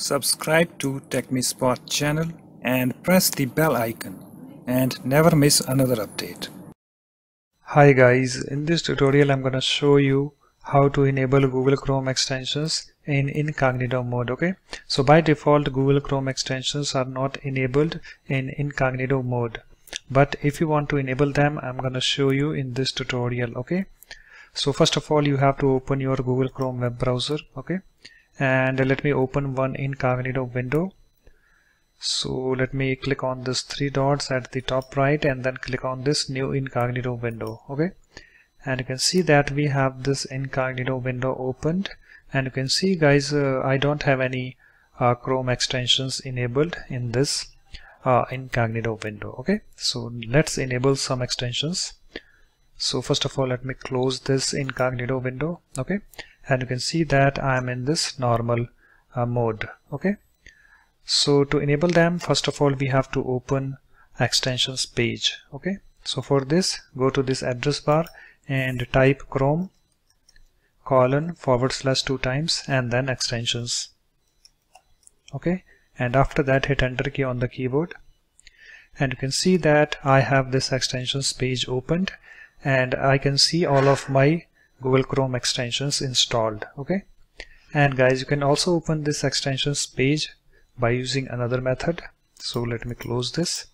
Subscribe to TechMeSpot channel and press the bell icon and never miss another update. Hi guys, in this tutorial I'm gonna show you how to enable Google Chrome extensions in incognito mode okay? So by default Google Chrome extensions are not enabled in incognito mode. But if you want to enable them I'm gonna show you in this tutorial okay? So first of all you have to open your Google Chrome web browser okay and let me open one incognito window. So let me click on this three dots at the top right and then click on this new incognito window okay? And you can see that we have this incognito window opened. And you can see guys uh, I don't have any uh, Chrome extensions enabled in this uh, incognito window okay? So let's enable some extensions. So first of all let me close this incognito window okay and you can see that I'm in this normal uh, mode okay? So to enable them first of all we have to open extensions page okay? So for this go to this address bar and type chrome colon forward slash two times and then extensions okay? And after that hit enter key on the keyboard. And you can see that I have this extensions page opened and I can see all of my Google Chrome extensions installed okay? And guys you can also open this extensions page by using another method. So let me close this.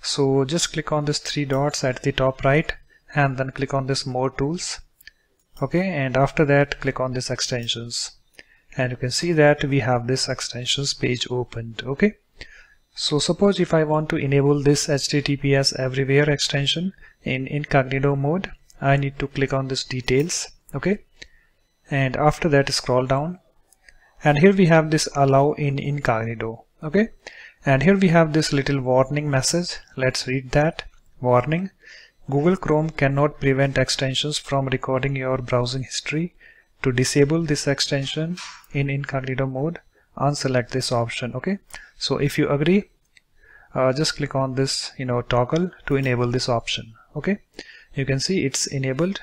So just click on this three dots at the top right and then click on this more tools okay? And after that click on this extensions. And you can see that we have this extensions page opened okay? So suppose if I want to enable this HTTPS everywhere extension in incognito mode I need to click on this details okay? And after that scroll down. And here we have this allow in incognito okay? And here we have this little warning message. Let's read that. Warning. Google Chrome cannot prevent extensions from recording your browsing history. To disable this extension in incognito mode unselect this option okay? So if you agree uh, just click on this you know toggle to enable this option okay you can see it's enabled.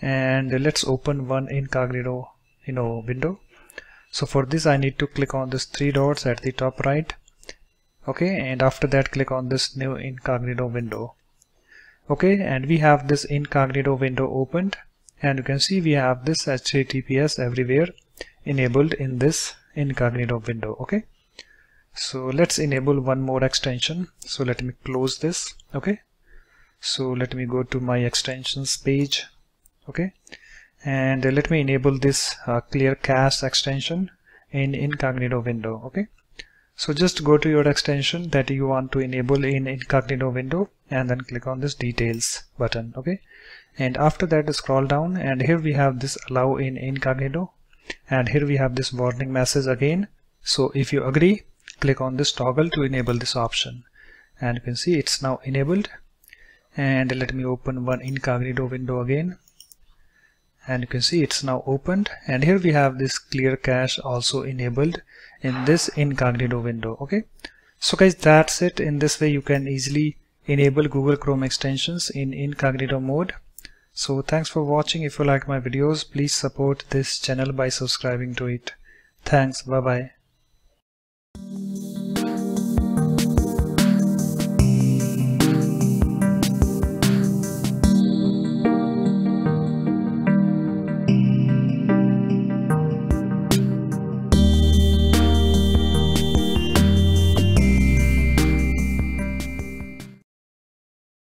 And let's open one incognito you know window. So for this I need to click on this three dots at the top right. Okay and after that click on this new incognito window. Okay and we have this incognito window opened. And you can see we have this HTTPS everywhere enabled in this incognito window. Okay so let's enable one more extension. So let me close this. Okay so let me go to my extensions page okay? And let me enable this uh, clear cache extension in incognito window okay? So just go to your extension that you want to enable in incognito window and then click on this details button okay? And after that scroll down and here we have this allow in incognito and here we have this warning message again. So if you agree click on this toggle to enable this option. And you can see it's now enabled and let me open one incognito window again. And you can see it's now opened. And here we have this clear cache also enabled in this incognito window okay? So guys that's it. In this way you can easily enable Google Chrome extensions in incognito mode. So thanks for watching. If you like my videos please support this channel by subscribing to it. Thanks. Bye bye